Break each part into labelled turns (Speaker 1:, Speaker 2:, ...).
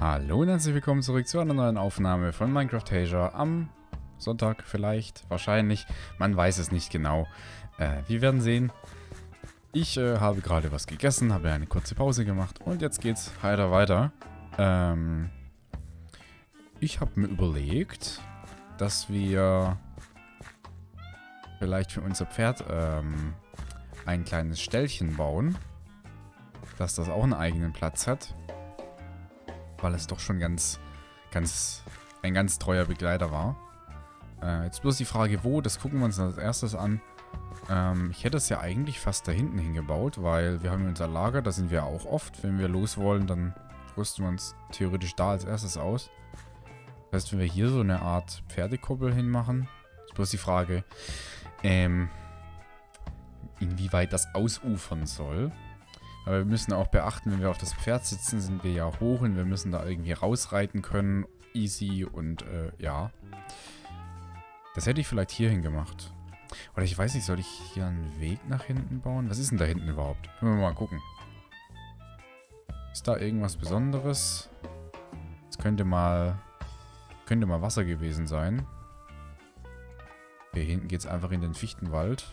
Speaker 1: Hallo und herzlich willkommen zurück zu einer neuen Aufnahme von Minecraft Asia am Sonntag vielleicht, wahrscheinlich, man weiß es nicht genau. Äh, wir werden sehen. Ich äh, habe gerade was gegessen, habe eine kurze Pause gemacht und jetzt geht's weiter weiter. Ähm, ich habe mir überlegt, dass wir vielleicht für unser Pferd ähm, ein kleines Ställchen bauen, dass das auch einen eigenen Platz hat weil es doch schon ganz, ganz, ein ganz treuer Begleiter war. Äh, jetzt bloß die Frage, wo, das gucken wir uns als erstes an. Ähm, ich hätte es ja eigentlich fast da hinten hingebaut, weil wir haben unser Lager, da sind wir auch oft. Wenn wir los wollen, dann rüsten wir uns theoretisch da als erstes aus. Das heißt, wenn wir hier so eine Art Pferdekoppel hinmachen, ist bloß die Frage, ähm, inwieweit das ausufern soll. Aber wir müssen auch beachten, wenn wir auf das Pferd sitzen, sind wir ja hoch und wir müssen da irgendwie rausreiten können. Easy und äh, ja. Das hätte ich vielleicht hierhin gemacht. Oder ich weiß nicht, soll ich hier einen Weg nach hinten bauen? Was ist denn da hinten überhaupt? Können wir mal gucken. Ist da irgendwas Besonderes? Es könnte mal, könnte mal Wasser gewesen sein. Hier hinten geht es einfach in den Fichtenwald.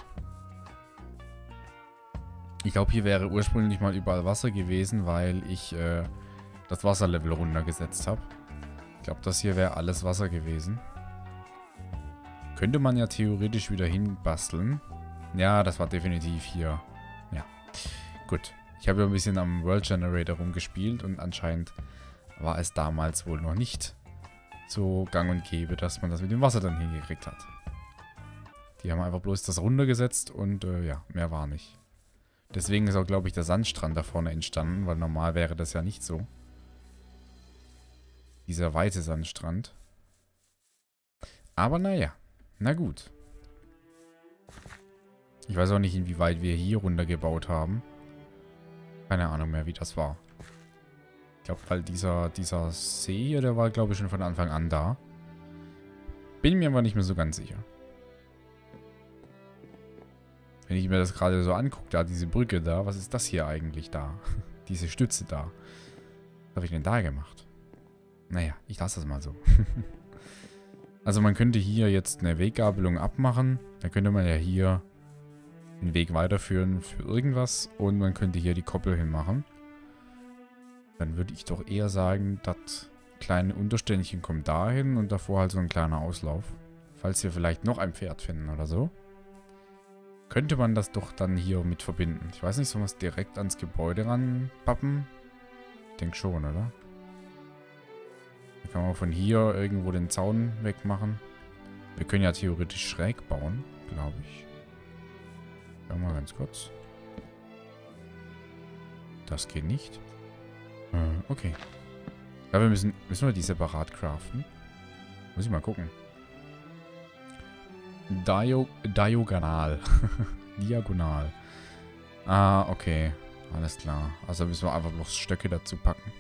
Speaker 1: Ich glaube, hier wäre ursprünglich mal überall Wasser gewesen, weil ich äh, das Wasserlevel runtergesetzt habe. Ich glaube, das hier wäre alles Wasser gewesen. Könnte man ja theoretisch wieder hinbasteln. Ja, das war definitiv hier. Ja, gut. Ich habe ja ein bisschen am World Generator rumgespielt und anscheinend war es damals wohl noch nicht so gang und gäbe, dass man das mit dem Wasser dann hingekriegt hat. Die haben einfach bloß das runtergesetzt und äh, ja, mehr war nicht. Deswegen ist auch, glaube ich, der Sandstrand da vorne entstanden, weil normal wäre das ja nicht so. Dieser weite Sandstrand. Aber naja, na gut. Ich weiß auch nicht, inwieweit wir hier runtergebaut haben. Keine Ahnung mehr, wie das war. Ich glaube, weil dieser, dieser See der war, glaube ich, schon von Anfang an da. Bin mir aber nicht mehr so ganz sicher. Wenn ich mir das gerade so angucke, da diese Brücke da, was ist das hier eigentlich da? diese Stütze da. Was habe ich denn da gemacht? Naja, ich lasse das mal so. also man könnte hier jetzt eine Weggabelung abmachen. Dann könnte man ja hier den Weg weiterführen für irgendwas. Und man könnte hier die Koppel hinmachen. Dann würde ich doch eher sagen, das kleine Unterständchen kommt dahin und davor halt so ein kleiner Auslauf. Falls wir vielleicht noch ein Pferd finden oder so. Könnte man das doch dann hier mit verbinden. Ich weiß nicht, soll man es direkt ans Gebäude ranpappen? Ich denke schon, oder? Dann kann man von hier irgendwo den Zaun wegmachen. Wir können ja theoretisch schräg bauen, glaube ich. Schau mal ganz kurz. Das geht nicht. Äh, okay. Ja, wir müssen, müssen wir die separat craften? Muss ich mal gucken. Dio Diagonal. Diagonal. Ah, okay. Alles klar. Also müssen wir einfach bloß Stöcke dazu packen.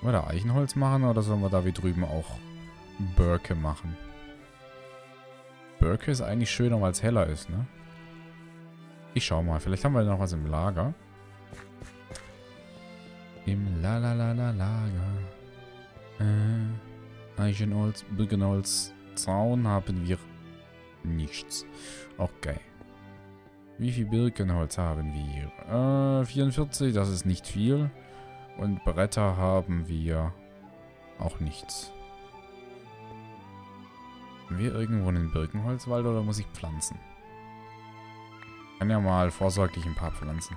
Speaker 1: Wollen wir da Eichenholz machen oder sollen wir da wie drüben auch Birke machen? Birke ist eigentlich schöner, weil es heller ist, ne? Ich schau mal. Vielleicht haben wir noch was im Lager. Im Lalalala-Lager. Äh, Eichenholz, Birkenholz, Zaun haben wir nichts. Okay. Wie viel Birkenholz haben wir? Äh, 44, das ist nicht viel. Und Bretter haben wir auch nichts. Haben wir irgendwo einen Birkenholzwald oder muss ich pflanzen? Ich kann ja mal vorsorglich ein paar pflanzen.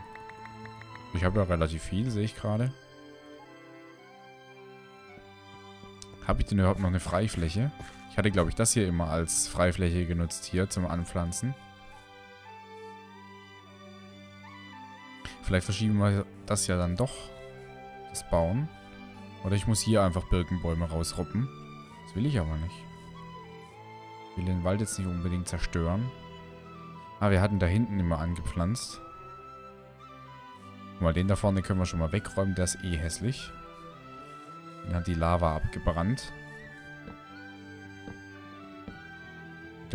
Speaker 1: Ich habe ja relativ viel, sehe ich gerade. Habe ich denn überhaupt noch eine Freifläche? Ich hatte, glaube ich, das hier immer als Freifläche genutzt hier zum Anpflanzen. Vielleicht verschieben wir das ja dann doch. Das Bauen. Oder ich muss hier einfach Birkenbäume rausruppen. Das will ich aber nicht. Ich will den Wald jetzt nicht unbedingt zerstören. Ah, wir hatten da hinten immer angepflanzt. Guck mal, den da vorne können wir schon mal wegräumen. Der ist eh hässlich. Dann hat die Lava abgebrannt.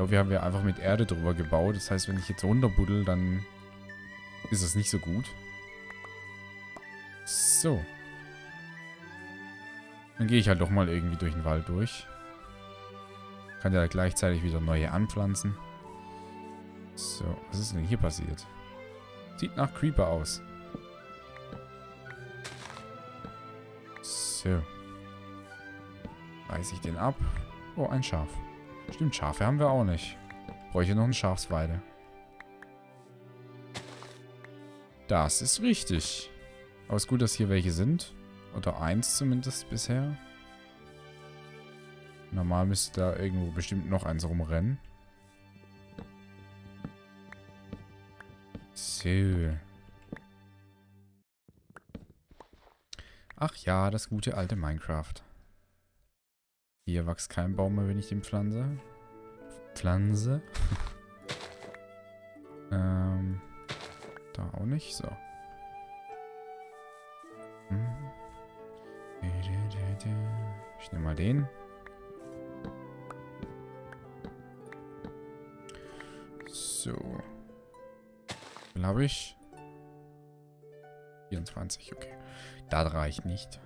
Speaker 1: Glaube, wir haben ja einfach mit Erde drüber gebaut. Das heißt, wenn ich jetzt runterbuddel, dann ist es nicht so gut. So. Dann gehe ich halt doch mal irgendwie durch den Wald durch. Kann ja gleichzeitig wieder neue anpflanzen. So, was ist denn hier passiert? Sieht nach Creeper aus. So. Reiß ich den ab. Oh, ein Schaf. Stimmt, Schafe haben wir auch nicht. Bräuchte noch eine Schafsweide. Das ist richtig. Aber es ist gut, dass hier welche sind. Oder eins zumindest bisher. Normal müsste da irgendwo bestimmt noch eins rumrennen. So. Ach ja, das gute alte Minecraft. Hier wächst kein Baum mehr, wenn ich den pflanze. Pflanze. ähm, da auch nicht. So. Hm. Ich nehme mal den. So. Wie habe ich? 24, okay. Das reicht nicht.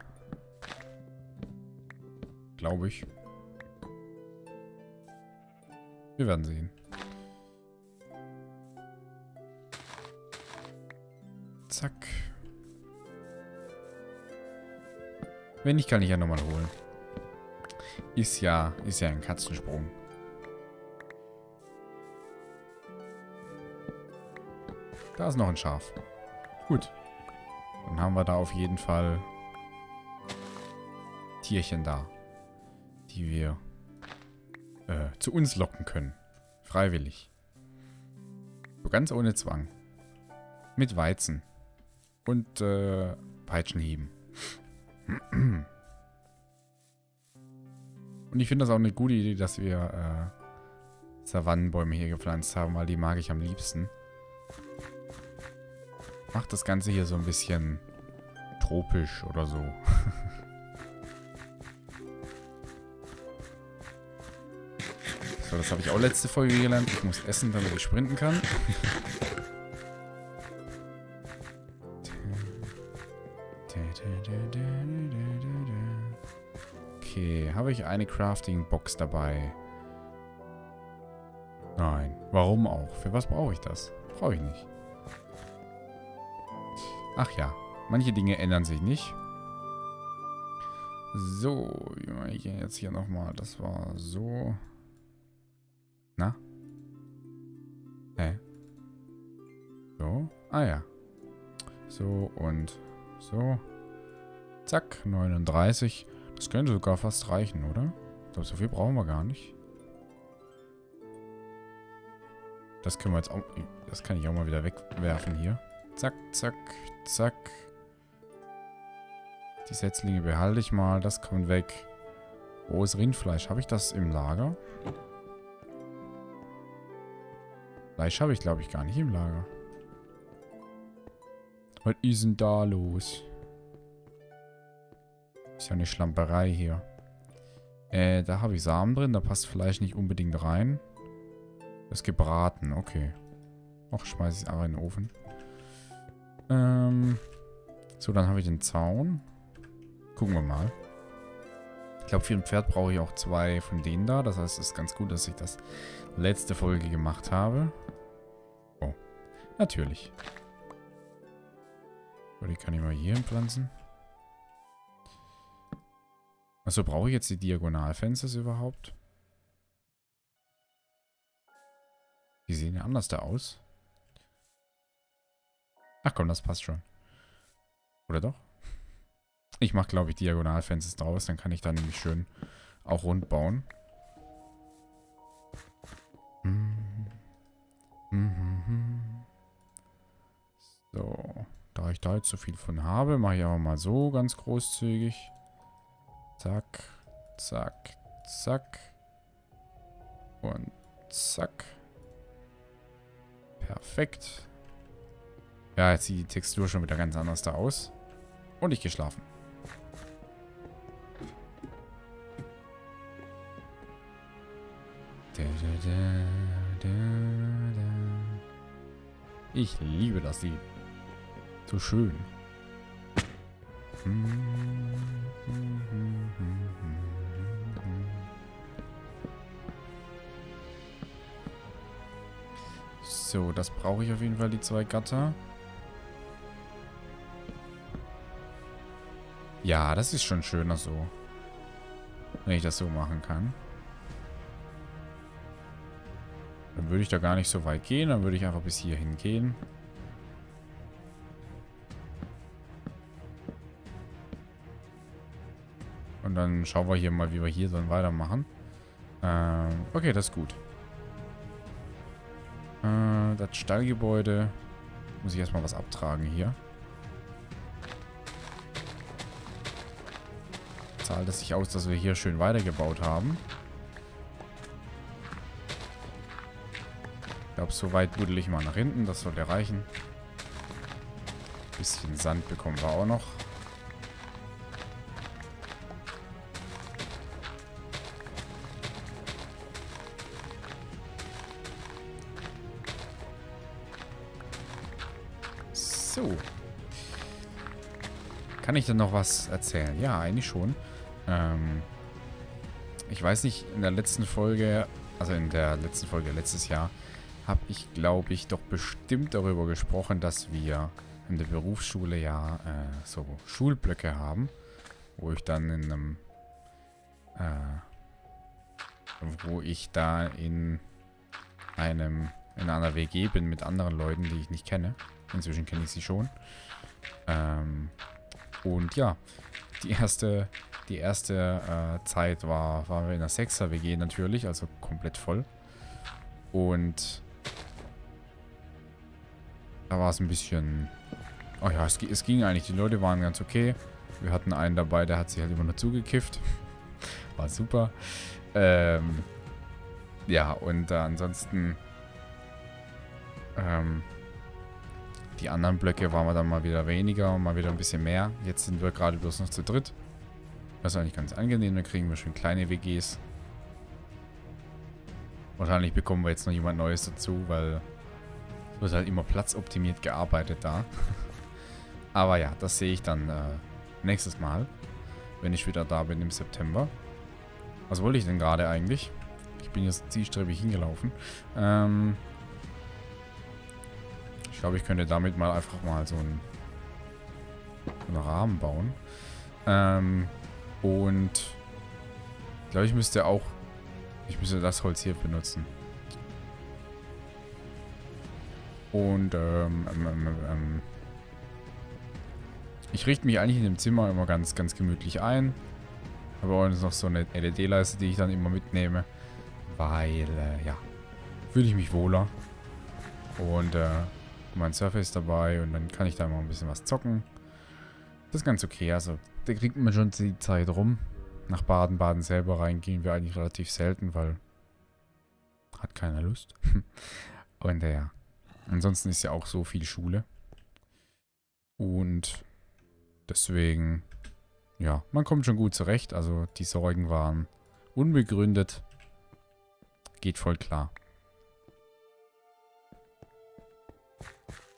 Speaker 1: Glaube ich. Wir werden sehen. Zack. Wenn nicht, kann ich ja nochmal holen. Ist ja, ist ja ein Katzensprung. Da ist noch ein Schaf. Gut. Dann haben wir da auf jeden Fall Tierchen da, die wir äh, zu uns locken können. Freiwillig. So ganz ohne Zwang. Mit Weizen. Und äh, Peitschenhieben. Und ich finde das auch eine gute Idee, dass wir äh, Savannenbäume hier gepflanzt haben, weil die mag ich am liebsten. Macht das Ganze hier so ein bisschen tropisch oder so. so, das habe ich auch letzte Folge gelernt. Ich muss essen, damit ich sprinten kann. Okay, habe ich eine Crafting-Box dabei? Nein. Warum auch? Für was brauche ich das? Brauche ich nicht. Ach ja, manche Dinge ändern sich nicht. So, wie mache ich jetzt hier nochmal? Das war so. Na? Hä? So. Ah ja. So und so. Zack, 39. Das könnte sogar fast reichen, oder? Ich glaube, so viel brauchen wir gar nicht. Das können wir jetzt auch... Das kann ich auch mal wieder wegwerfen hier. Zack, zack, zack. Die Setzlinge behalte ich mal. Das kommt weg. Rohes Rindfleisch. Habe ich das im Lager? Fleisch habe ich, glaube ich, gar nicht im Lager. Was ist denn da los? Ist ja eine Schlamperei hier. Äh, da habe ich Samen drin. Da passt Fleisch nicht unbedingt rein. Das ist gebraten. Okay. Och, schmeiße ich es einfach in den Ofen. Ähm, so, dann habe ich den Zaun. Gucken wir mal. Ich glaube, für ein Pferd brauche ich auch zwei von denen da. Das heißt, es ist ganz gut, dass ich das letzte Folge gemacht habe. Oh, natürlich. So, die kann ich mal hier pflanzen. Achso, brauche ich jetzt die Diagonalfenster überhaupt? Die sehen ja anders da aus. Ach komm, das passt schon. Oder doch? Ich mache, glaube ich, Diagonalfenster draus. Dann kann ich da nämlich schön auch rund bauen. So. Da ich da jetzt so viel von habe, mache ich aber mal so ganz großzügig. Zack, zack, zack. Und zack. Perfekt. Ja, jetzt sieht die Textur schon wieder ganz anders da aus. Und ich gehe Ich liebe das Lied. So schön. So, das brauche ich auf jeden Fall, die zwei Gatter. Ja, das ist schon schöner so. Wenn ich das so machen kann. Würde ich da gar nicht so weit gehen. Dann würde ich einfach bis hierhin gehen. Und dann schauen wir hier mal, wie wir hier dann weitermachen. Ähm, okay, das ist gut. Äh, das Stallgebäude. Muss ich erstmal was abtragen hier. Zahlt es sich aus, dass wir hier schön weitergebaut haben. Glaube, so weit buddel ich mal nach hinten. Das sollte reichen. Bisschen Sand bekommen wir auch noch. So. Kann ich denn noch was erzählen? Ja, eigentlich schon. Ähm, ich weiß nicht, in der letzten Folge, also in der letzten Folge letztes Jahr, habe ich, glaube ich, doch bestimmt darüber gesprochen, dass wir in der Berufsschule ja äh, so Schulblöcke haben, wo ich dann in einem, äh, wo ich da in einem, in einer WG bin mit anderen Leuten, die ich nicht kenne. Inzwischen kenne ich sie schon. Ähm, und ja, die erste, die erste äh, Zeit war, waren wir in der 6er WG natürlich, also komplett voll. Und da war es ein bisschen... Oh ja, es, es, ging eigentlich. Die Leute waren ganz okay. Wir hatten einen dabei, der hat sich halt immer nur zugekifft. war super. Ähm, ja, und äh, ansonsten... Ähm, die anderen Blöcke waren wir dann mal wieder weniger und mal wieder ein bisschen mehr. Jetzt sind wir gerade bloß noch zu dritt. Das ist eigentlich ganz angenehm. Dann kriegen wir schon kleine WGs. Wahrscheinlich bekommen wir jetzt noch jemand Neues dazu, weil wird halt immer platzoptimiert gearbeitet da. Aber ja, das sehe ich dann äh, nächstes Mal, wenn ich wieder da bin im September. Was wollte ich denn gerade eigentlich? Ich bin jetzt zielstrebig hingelaufen. Ähm, ich glaube, ich könnte damit mal einfach mal so einen, einen Rahmen bauen. Ähm, und ich glaube, ich müsste auch, ich müsste das Holz hier benutzen. Und ähm, ähm, ähm, ähm, ich richte mich eigentlich in dem Zimmer immer ganz, ganz gemütlich ein. Habe auch noch so eine LED-Leiste, die ich dann immer mitnehme. Weil, äh, ja, fühle ich mich wohler. Und äh, mein Surface dabei und dann kann ich da mal ein bisschen was zocken. Das ist ganz okay. Also, da kriegt man schon die Zeit rum. Nach Baden-Baden selber reingehen wir eigentlich relativ selten, weil hat keiner Lust. und äh, ja, Ansonsten ist ja auch so viel Schule. Und deswegen, ja, man kommt schon gut zurecht. Also die Sorgen waren unbegründet. Geht voll klar.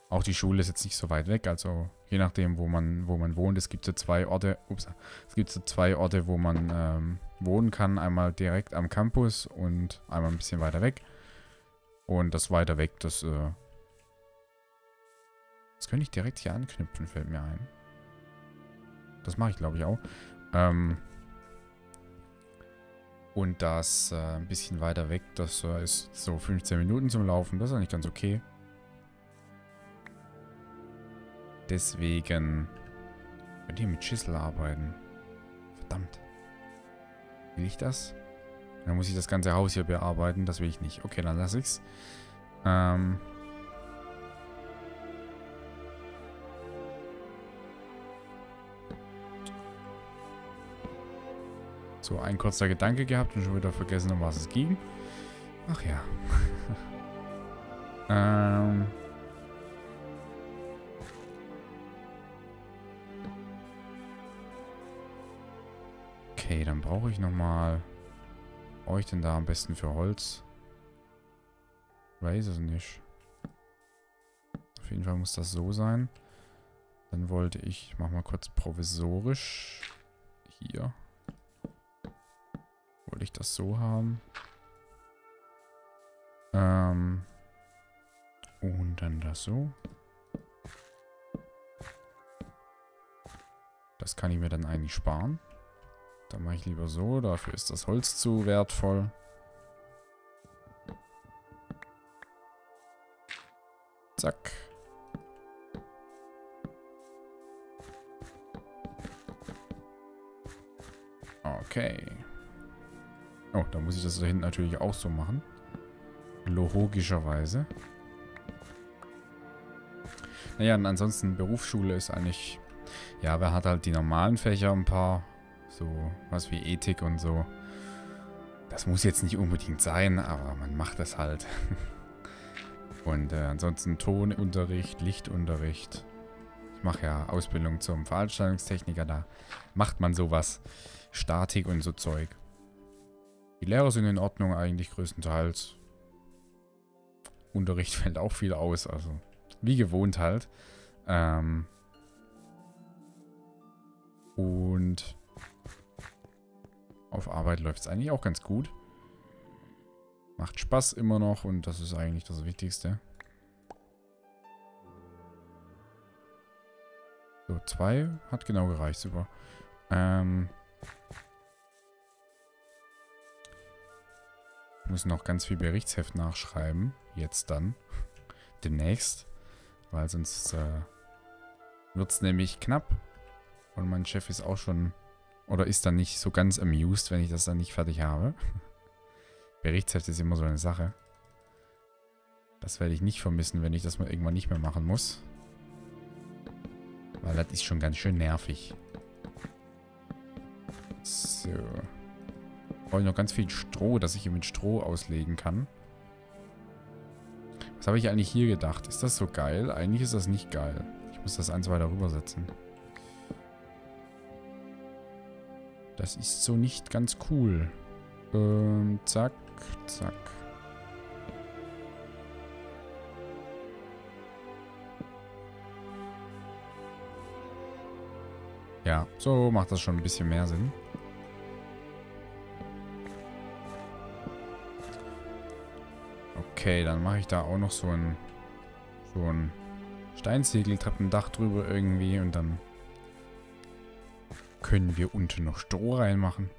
Speaker 1: Auch die Schule ist jetzt nicht so weit weg, also je nachdem, wo man, wo man wohnt. Es gibt so zwei Orte, ups, es gibt so zwei Orte, wo man ähm, wohnen kann. Einmal direkt am Campus und einmal ein bisschen weiter weg. Und das weiter weg, das äh, das könnte ich direkt hier anknüpfen, fällt mir ein. Das mache ich, glaube ich, auch. Ähm und das äh, ein bisschen weiter weg, das äh, ist so 15 Minuten zum Laufen. Das ist eigentlich ganz okay. Deswegen könnt ihr mit Schüssel arbeiten. Verdammt. Will ich das? Dann muss ich das ganze Haus hier bearbeiten. Das will ich nicht. Okay, dann lasse ich's. Ähm... So, ein kurzer Gedanke gehabt und schon wieder vergessen, um was es ging. Ach ja. ähm... Okay, dann brauche ich nochmal... Brauche ich denn da am besten für Holz? Weiß es nicht. Auf jeden Fall muss das so sein. Dann wollte ich, mach mal kurz provisorisch. Hier. Wollte ich das so haben? Ähm, Und dann das so. Das kann ich mir dann eigentlich sparen. Dann mache ich lieber so. Dafür ist das Holz zu wertvoll. Zack. Okay. Oh, da muss ich das da hinten natürlich auch so machen. Logischerweise. Naja, und ansonsten Berufsschule ist eigentlich... Ja, wer hat halt die normalen Fächer ein paar. So was wie Ethik und so. Das muss jetzt nicht unbedingt sein, aber man macht das halt. und äh, ansonsten Tonunterricht, Lichtunterricht. Ich mache ja Ausbildung zum Veranstaltungstechniker, da macht man sowas. Statik und so Zeug. Die Lehrer sind in Ordnung eigentlich größtenteils. Unterricht fällt auch viel aus, also wie gewohnt halt. Ähm und auf Arbeit läuft es eigentlich auch ganz gut. Macht Spaß immer noch und das ist eigentlich das Wichtigste. So, zwei hat genau gereicht, super. Ähm muss noch ganz viel Berichtsheft nachschreiben. Jetzt dann. Demnächst. Weil sonst äh, wird es nämlich knapp. Und mein Chef ist auch schon... Oder ist dann nicht so ganz amused, wenn ich das dann nicht fertig habe. Berichtsheft ist immer so eine Sache. Das werde ich nicht vermissen, wenn ich das mal irgendwann nicht mehr machen muss. Weil das ist schon ganz schön nervig. So. Brauche ich noch ganz viel Stroh, dass ich hier mit Stroh auslegen kann. Was habe ich eigentlich hier gedacht? Ist das so geil? Eigentlich ist das nicht geil. Ich muss das eins weiter rübersetzen. Das ist so nicht ganz cool. Ähm, zack, zack. Ja, so macht das schon ein bisschen mehr Sinn. Okay, dann mache ich da auch noch so ein, so ein Steinziegeltreppendach drüber irgendwie und dann können wir unten noch Stroh reinmachen.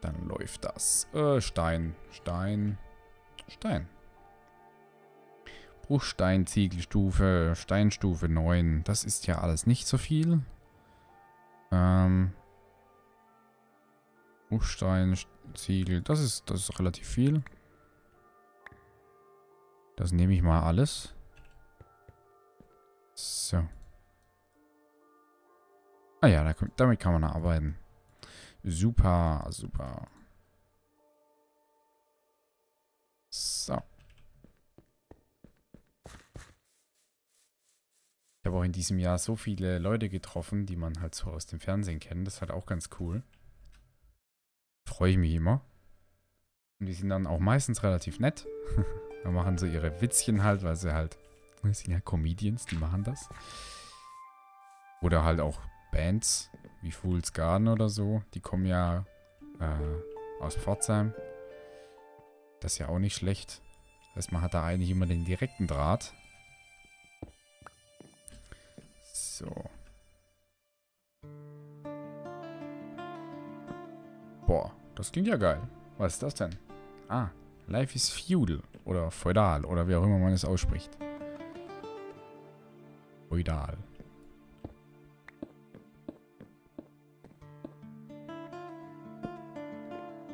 Speaker 1: Dann läuft das. Äh, Stein, Stein, Stein. Bruchstein, Ziegelstufe, Steinstufe 9. Das ist ja alles nicht so viel. Ähm, Bruchstein, das ist, das ist relativ viel. Das nehme ich mal alles. So. Ah ja, damit kann man arbeiten. Super, super. So. Ich habe auch in diesem Jahr so viele Leute getroffen, die man halt so aus dem Fernsehen kennt. Das ist halt auch ganz cool. Freue ich mich immer. Und die sind dann auch meistens relativ nett. Wir machen so ihre Witzchen halt, weil sie halt, das sind ja Comedians, die machen das. Oder halt auch Bands, wie Fool's Garden oder so. Die kommen ja äh, aus Pforzheim. Das ist ja auch nicht schlecht. Das heißt, man hat da eigentlich immer den direkten Draht. So. Boah, das klingt ja geil. Was ist das denn? Ah, Life is Feudal. Oder Feudal. Oder wie auch immer man es ausspricht. Feudal.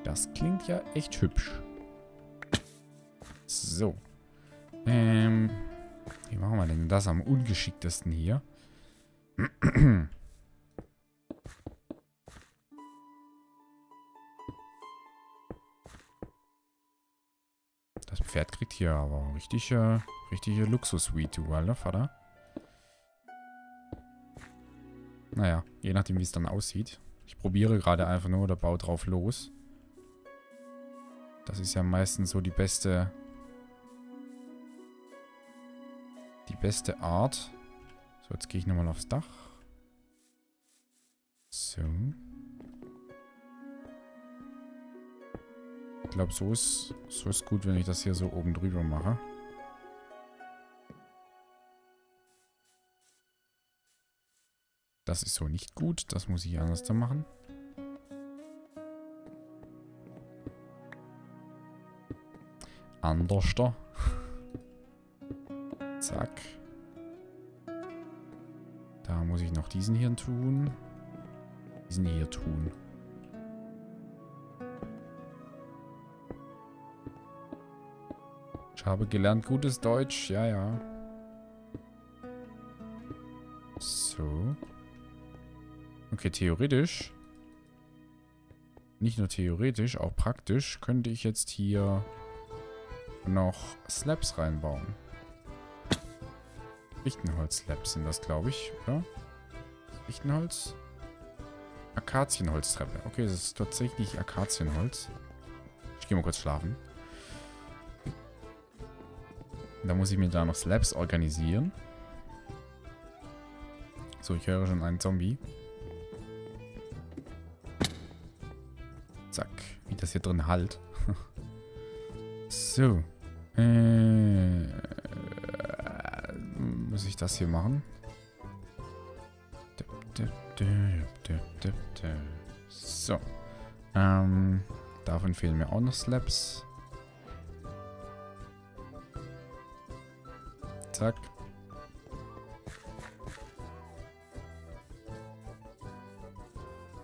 Speaker 1: Das klingt ja echt hübsch. So. Ähm. Wie machen wir denn das am ungeschicktesten hier? Pferd kriegt hier aber richtig, äh, richtige Luxus-Suite, du alter Vater. Naja, je nachdem, wie es dann aussieht. Ich probiere gerade einfach nur oder baue drauf los. Das ist ja meistens so die beste... Die beste Art. So, jetzt gehe ich nochmal aufs Dach. So. glaube, so ist, so ist gut, wenn ich das hier so oben drüber mache. Das ist so nicht gut. Das muss ich anders da machen. Anders da. Zack. Da muss ich noch diesen hier tun. Diesen hier tun. Ich habe gelernt gutes Deutsch. Ja, ja. So. Okay, theoretisch. Nicht nur theoretisch, auch praktisch könnte ich jetzt hier noch Slabs reinbauen. Fichtenholz-Slabs sind das, glaube ich, oder? Fichtenholz? Akazienholztreppe. Okay, das ist tatsächlich Akazienholz. Ich gehe mal kurz schlafen. Da muss ich mir da noch Slabs organisieren. So, ich höre schon einen Zombie. Zack. Wie das hier drin halt. so. Äh, muss ich das hier machen? So. Ähm, davon fehlen mir auch noch Slabs. Zack.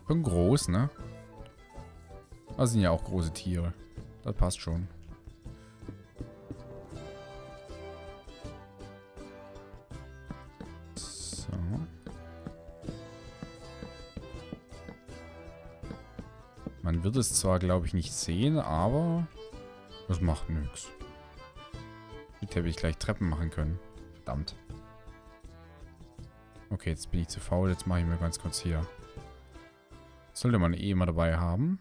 Speaker 1: Schon groß, ne? Das sind ja auch große Tiere. Das passt schon. So. Man wird es zwar, glaube ich, nicht sehen, aber das macht nichts. Mit hätte ich gleich Treppen machen können. Verdammt. Okay, jetzt bin ich zu faul. Jetzt mache ich mir ganz kurz hier. Sollte man eh immer dabei haben.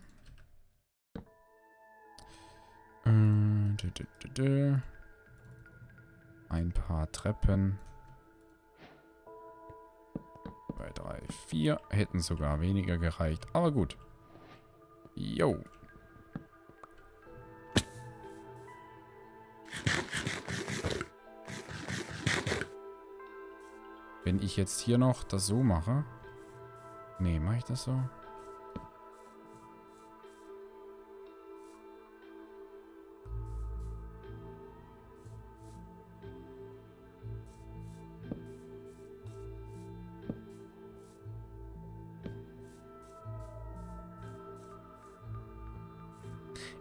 Speaker 1: Äh, Ein paar Treppen. Zwei, drei, vier. Hätten sogar weniger gereicht. Aber gut. Jo. Ich jetzt hier noch das so mache. Nee, mache ich das so?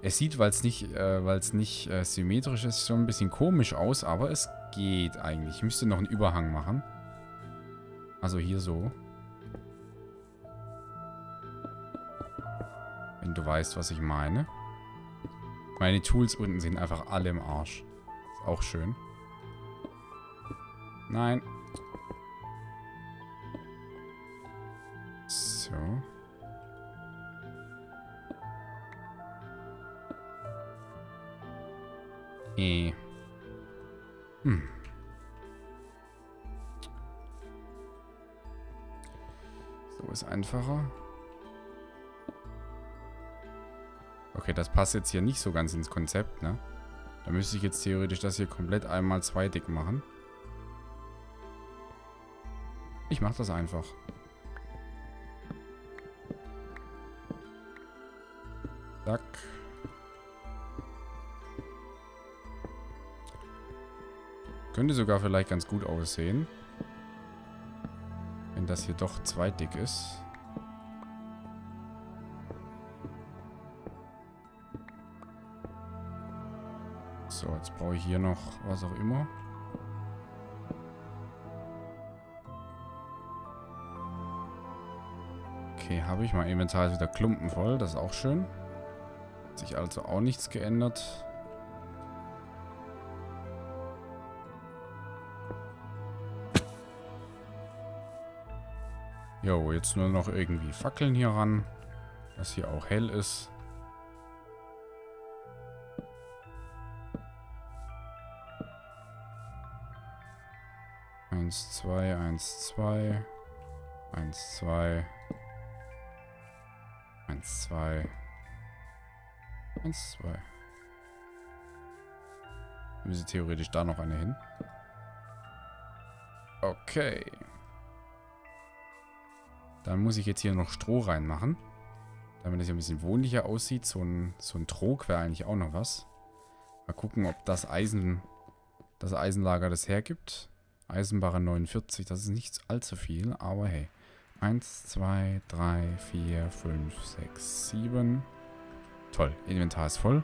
Speaker 1: Es sieht, weil es nicht, äh, weil's nicht äh, symmetrisch ist, schon ein bisschen komisch aus, aber es geht eigentlich. Ich müsste noch einen Überhang machen. Also hier so. Wenn du weißt, was ich meine. Meine Tools unten sind einfach alle im Arsch. Ist auch schön. Nein. So. Eh. Hm. Ist einfacher. Okay, das passt jetzt hier nicht so ganz ins Konzept, ne? Da müsste ich jetzt theoretisch das hier komplett einmal zwei dick machen. Ich mach das einfach. Zack. Könnte sogar vielleicht ganz gut aussehen. Wenn das hier doch zweitig ist. So, jetzt brauche ich hier noch was auch immer. Okay, habe ich. Mein Inventar ist wieder klumpenvoll. Das ist auch schön. Hat sich also auch nichts geändert. Jo, jetzt nur noch irgendwie Fackeln hier ran. Dass hier auch hell ist. Eins, zwei, eins, zwei. Eins, zwei. Eins, zwei. Eins, zwei. Müsste theoretisch da noch eine hin. Okay. Dann muss ich jetzt hier noch Stroh reinmachen. Damit es ein bisschen wohnlicher aussieht. So ein, so ein Trog wäre eigentlich auch noch was. Mal gucken, ob das Eisen, das Eisenlager das hergibt. Eisenbarre 49, das ist nicht allzu viel, aber hey. 1, 2, 3, 4, 5, 6, 7. Toll, Inventar ist voll.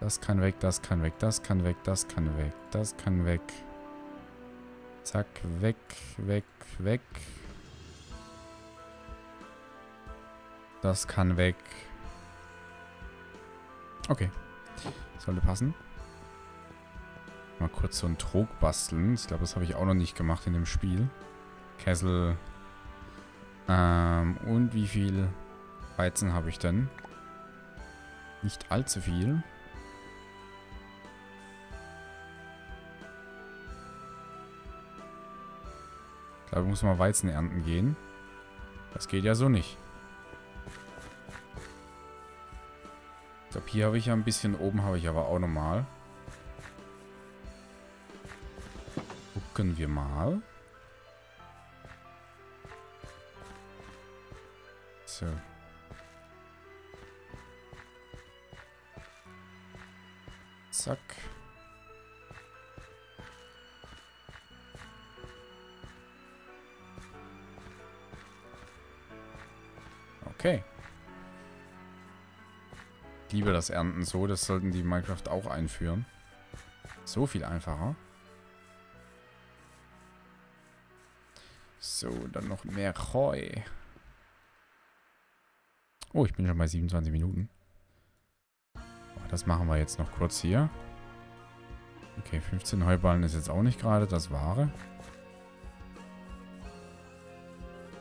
Speaker 1: Das kann weg, das kann weg, das kann weg, das kann weg, das kann weg. Zack, weg, weg, weg. Das kann weg. Okay. Sollte passen. Mal kurz so einen Trog basteln. Ich glaube, das habe ich auch noch nicht gemacht in dem Spiel. Kessel. Ähm, und wie viel Weizen habe ich denn? Nicht allzu viel. Ich glaube, ich muss mal Weizen ernten gehen. Das geht ja so nicht. Ich glaube, hier habe ich ja ein bisschen, oben habe ich aber auch nochmal. Gucken wir mal. So. Okay. Ich liebe das Ernten so. Das sollten die Minecraft auch einführen. So viel einfacher. So, dann noch mehr Heu. Oh, ich bin schon bei 27 Minuten. Das machen wir jetzt noch kurz hier. Okay, 15 Heuballen ist jetzt auch nicht gerade das Wahre.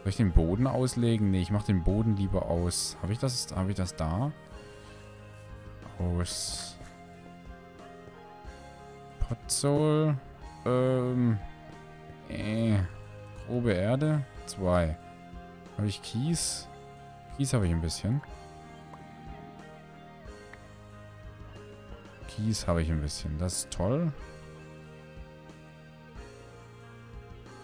Speaker 1: Soll ich den Boden auslegen? Ne, ich mache den Boden lieber aus. Habe ich das, ich das da? Aus Potzol. Ähm. Äh. Grobe Erde. Zwei. Habe ich Kies? Kies habe ich ein bisschen. Kies habe ich ein bisschen. Das ist toll.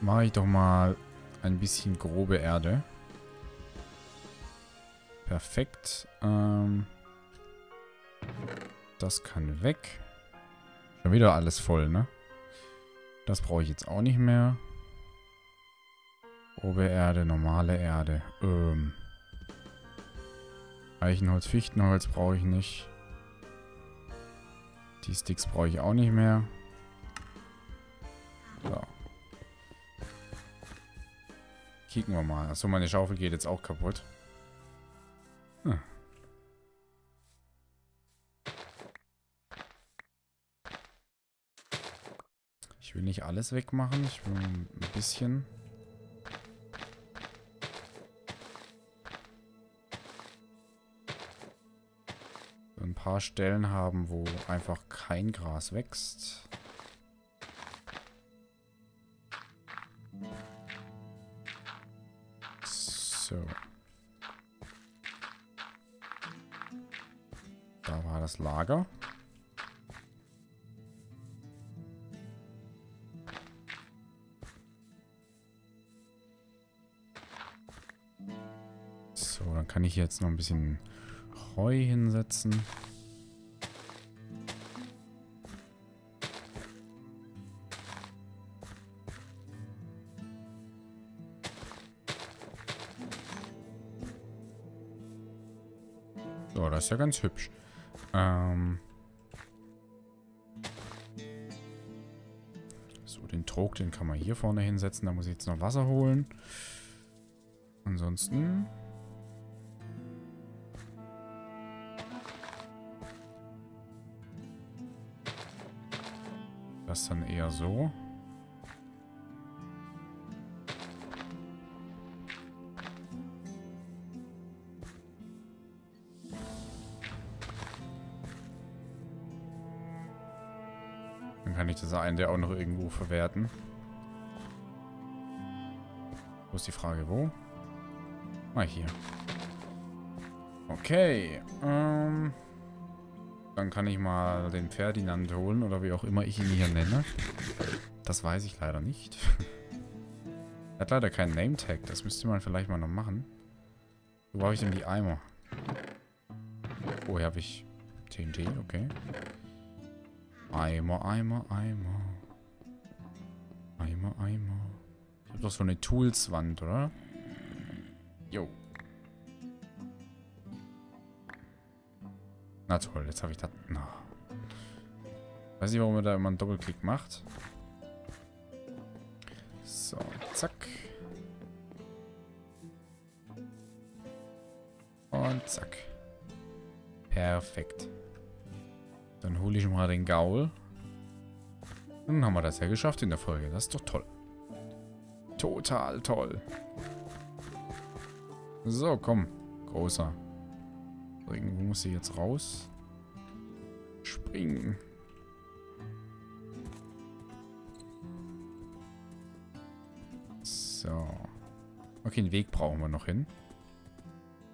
Speaker 1: Mache ich doch mal ein bisschen grobe Erde. Perfekt. Ähm, das kann weg. Schon wieder alles voll, ne? Das brauche ich jetzt auch nicht mehr. Grobe Erde, normale Erde. Ähm. Eichenholz, Fichtenholz brauche ich nicht. Die Sticks brauche ich auch nicht mehr. Kicken wir mal. Achso, meine Schaufel geht jetzt auch kaputt. Hm. Ich will nicht alles wegmachen. Ich will ein bisschen... ein paar Stellen haben, wo einfach kein Gras wächst. Das Lager. So, dann kann ich jetzt noch ein bisschen Heu hinsetzen. So, das ist ja ganz hübsch. Ähm so, den Trog, den kann man hier vorne hinsetzen. Da muss ich jetzt noch Wasser holen. Ansonsten... Das dann eher so. Das einen der auch noch irgendwo verwerten. Wo ist die Frage, wo? Mal hier. Okay. Ähm... Dann kann ich mal den Ferdinand holen oder wie auch immer ich ihn hier nenne. Das weiß ich leider nicht. Hat leider keinen Name-Tag. Das müsste man vielleicht mal noch machen. Wo habe ich denn die Eimer? Oh, hier habe ich TNT, okay. Eimer, Eimer, Eimer. Eimer, Eimer. Ich habe doch so eine Tools-Wand, oder? Jo. Na toll, jetzt habe ich das... Na. Weiß nicht, warum er da immer einen Doppelklick macht. So, zack. Und zack. Perfekt. Dann hole ich mal den Gaul. Dann haben wir das ja geschafft in der Folge. Das ist doch toll. Total toll. So, komm. Großer. Irgendwo muss ich jetzt raus. Springen. So. Okay, einen Weg brauchen wir noch hin.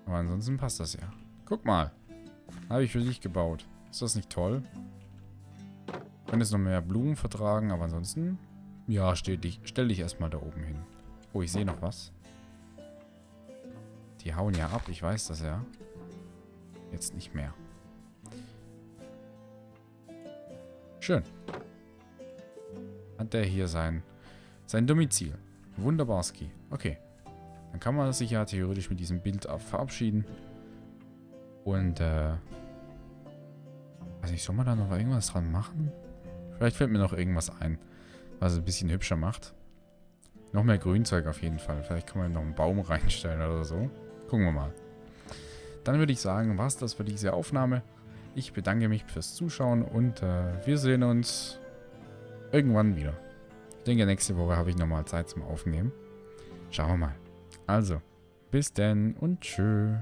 Speaker 1: Aber ansonsten passt das ja. Guck mal. Habe ich für dich gebaut. Ist das nicht toll? Kann jetzt noch mehr Blumen vertragen, aber ansonsten... Ja, stell dich, stell dich erstmal da oben hin. Oh, ich sehe noch was. Die hauen ja ab, ich weiß das ja. Jetzt nicht mehr. Schön. Hat der hier sein, sein Domizil. Wunderbarski. Okay. Dann kann man sich ja theoretisch mit diesem Bild verabschieden. Und, äh... Weiß nicht, soll man da noch irgendwas dran machen? Vielleicht fällt mir noch irgendwas ein, was es ein bisschen hübscher macht. Noch mehr Grünzeug auf jeden Fall. Vielleicht kann man noch einen Baum reinstellen oder so. Gucken wir mal. Dann würde ich sagen, war es das für diese Aufnahme. Ich bedanke mich fürs Zuschauen und äh, wir sehen uns irgendwann wieder. Ich denke, nächste Woche habe ich nochmal Zeit zum Aufnehmen. Schauen wir mal. Also, bis denn und tschüss.